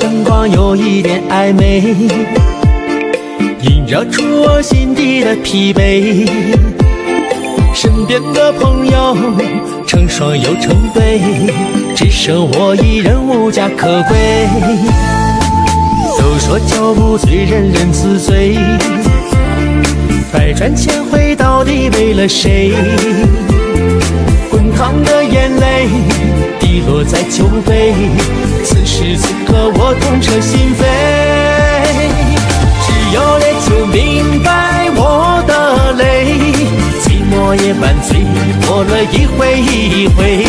灯光有一点暧昧，映照出我心底的疲惫。身边的朋友成双又成对，只剩我一人无家可归。都说酒不醉人人自醉，百转千回到底为了谁？滚烫的眼泪滴落在酒杯，此时此刻我痛彻心扉。只有烈酒明白我的泪，寂寞也半醉，过了一回一回，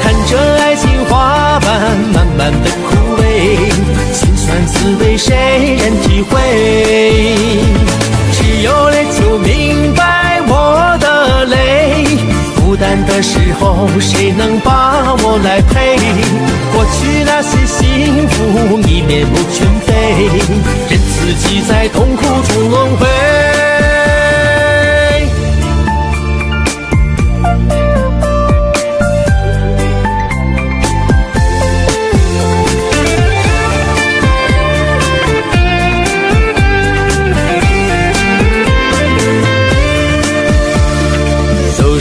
看着爱情花瓣慢慢的枯萎，心酸滋味谁人体会？只有烈酒明白，孤单的时候谁能把我来陪？过去那些幸福已面目全非，任自己在痛苦中轮回。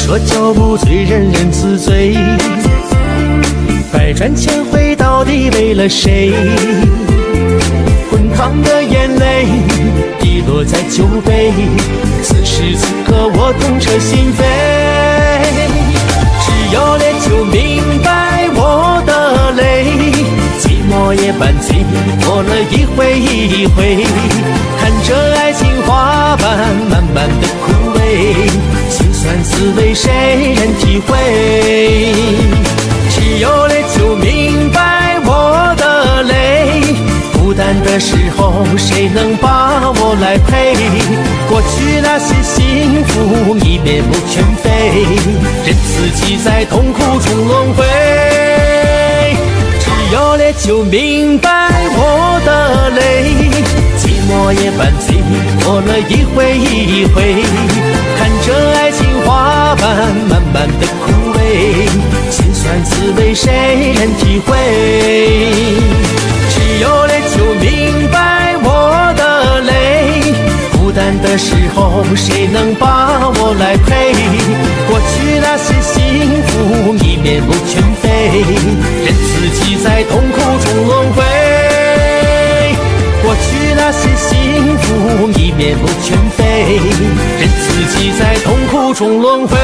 说酒不醉人人自醉，百转千回到底为了谁？滚烫的眼泪滴落在酒杯，此时此刻我痛彻心扉。只有烈酒明白我的泪，寂寞也半醉，过了一回一回，看着爱情花瓣慢慢的枯萎，滋味谁人体会？只有烈酒明白我的泪，孤单的时候谁能把我来陪？过去那些幸福已面目全非，任自己在痛苦中轮回。只有烈酒明白我的泪，寂寞也半醉，过了一回一回，看的枯萎，心酸滋味谁人体会？只有泪，就明白我的泪，孤单的时候谁能把我来陪？过去那些幸福已面目全非，任自己在痛苦中轮回。过去那些幸福已面目全非，任自己在痛苦中轮回。